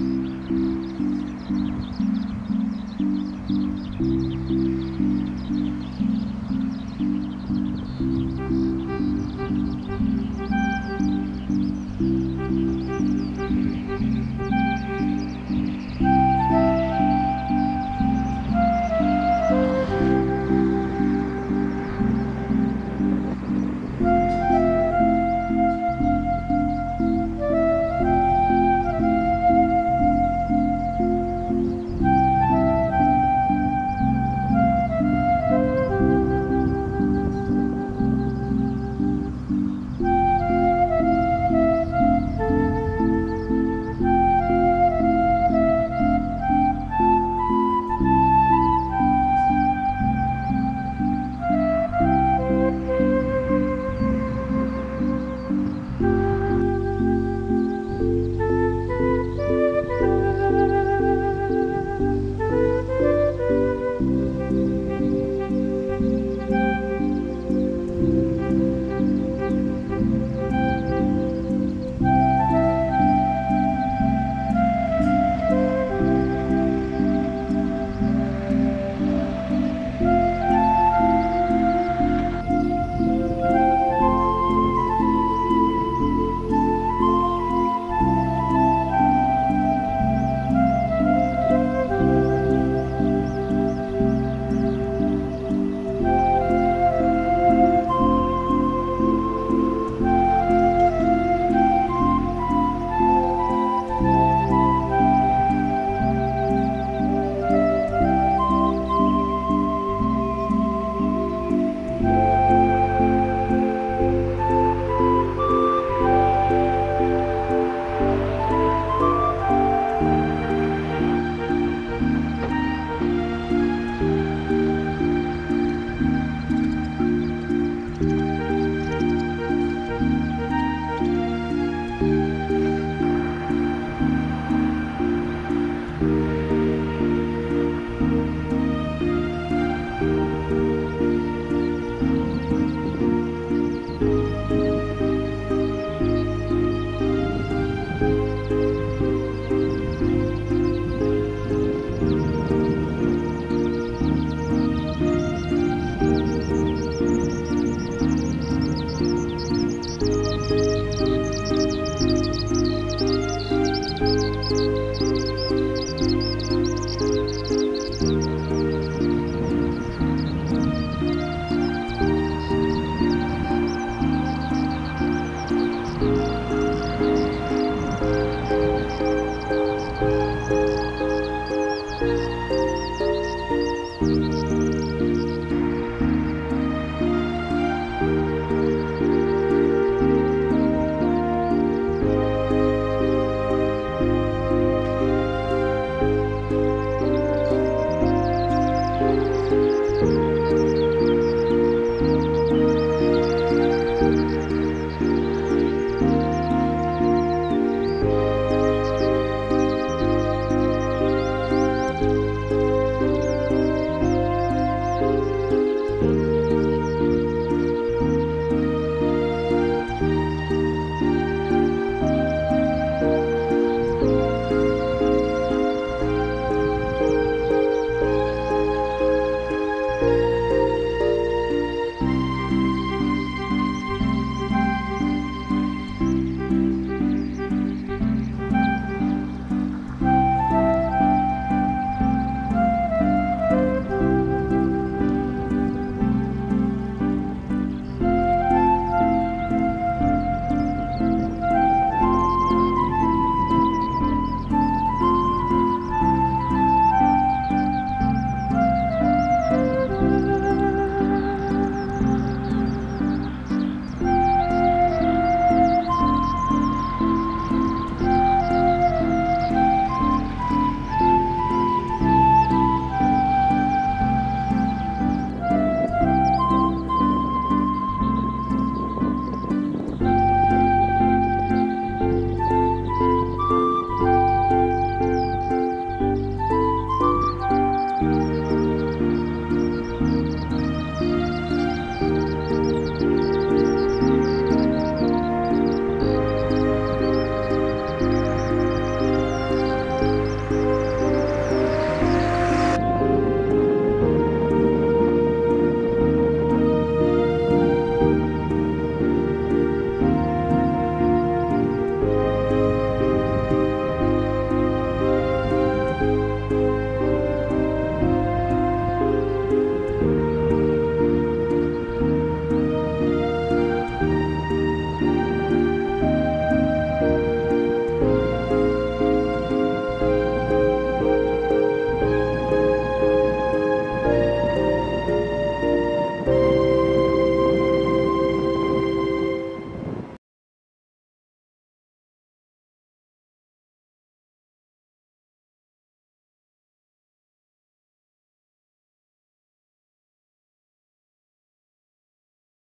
Thank